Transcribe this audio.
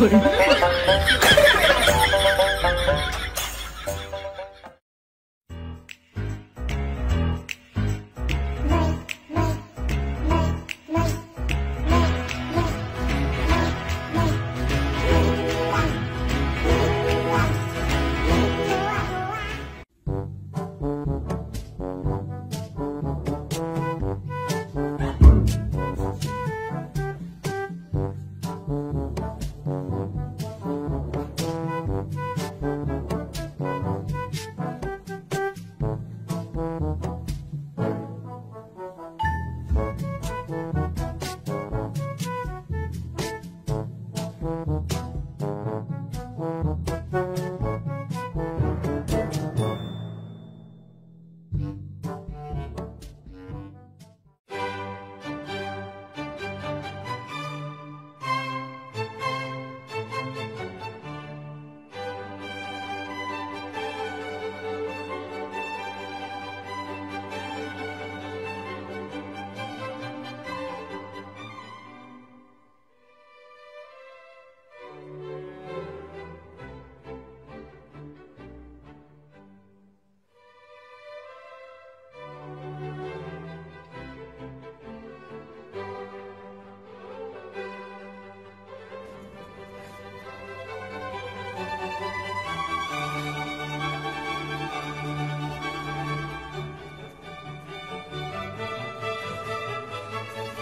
これ